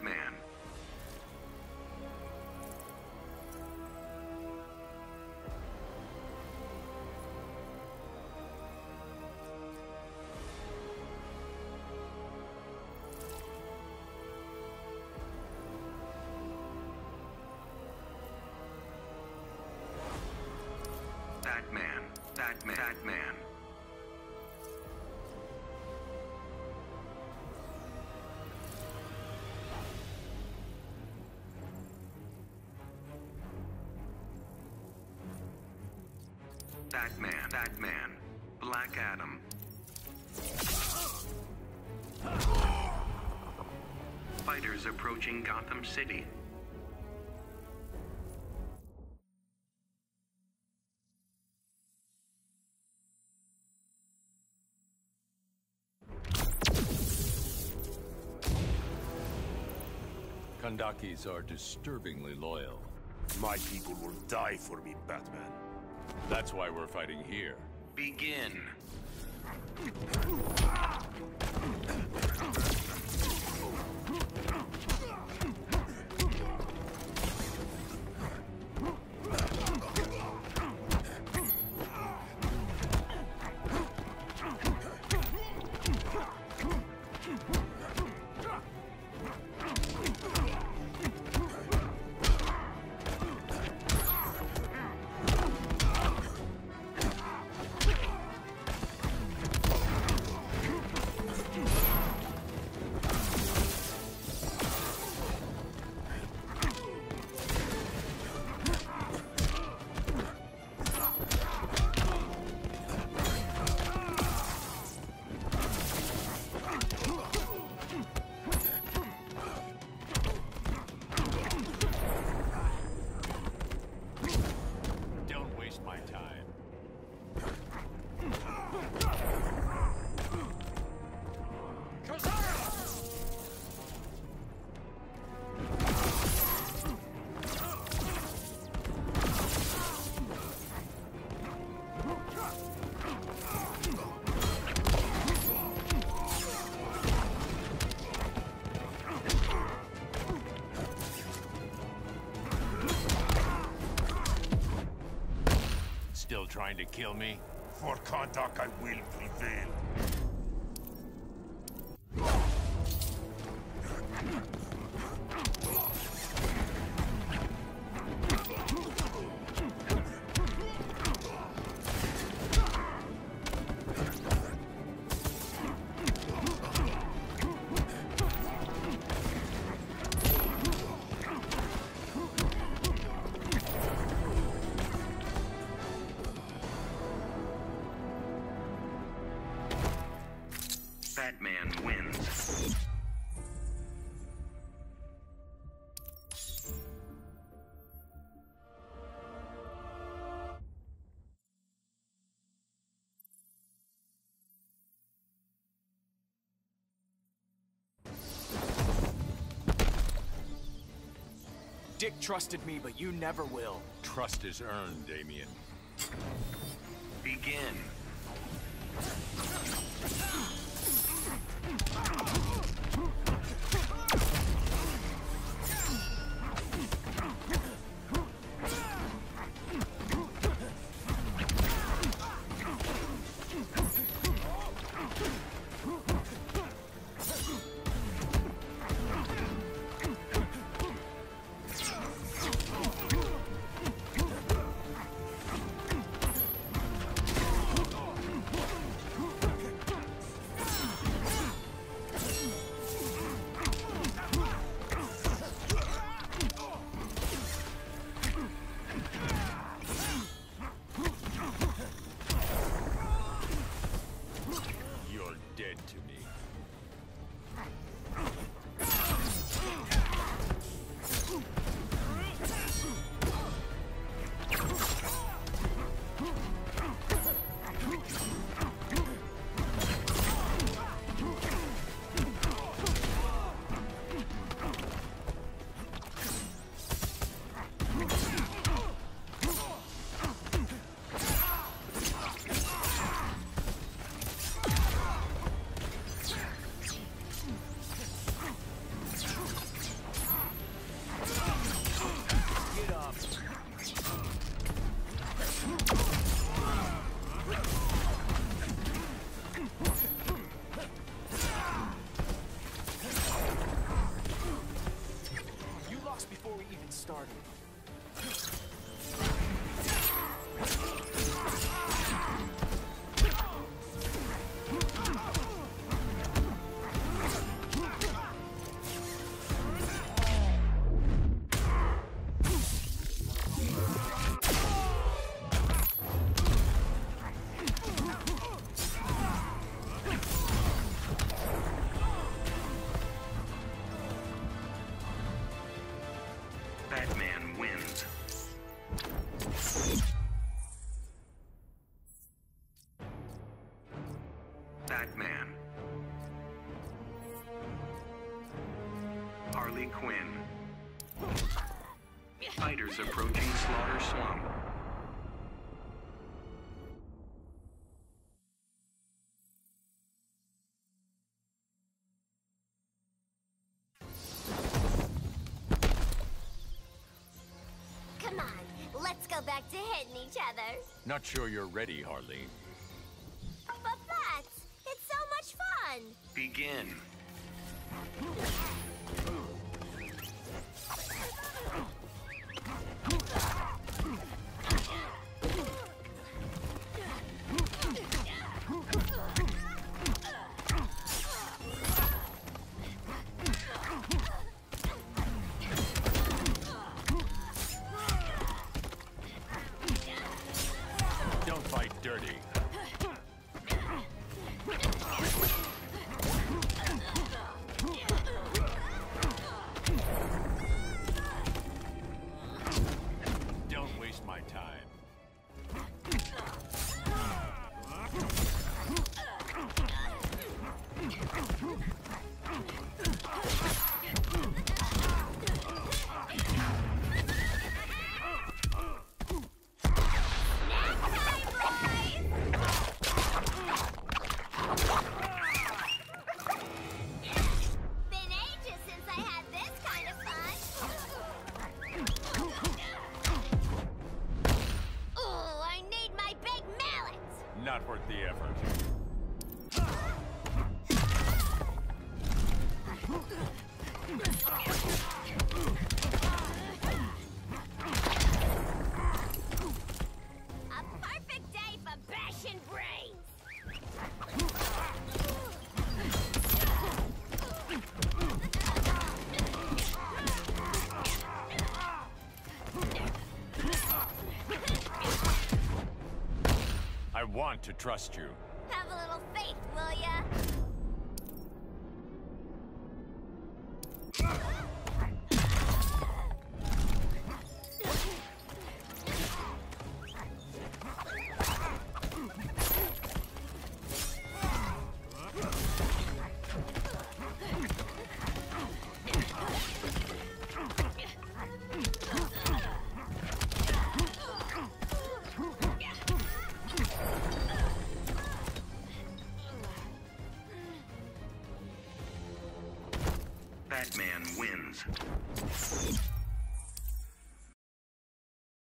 Batman. Batman. Batman. Black Adam. Fighters approaching Gotham City. Kahndaqis are disturbingly loyal. My people will die for me, Batman. That's why we're fighting here. Begin. Still trying to kill me? For Kahndaq, I will prevail. Dick trusted me, but you never will. Trust is earned, Damian. Begin. Harley Quinn. Fighters approaching Slaughter Swamp. Come on, let's go back to hitting each other. Not sure you're ready, Harley. But that's, it's so much fun. Begin. Dirty. Want to trust you.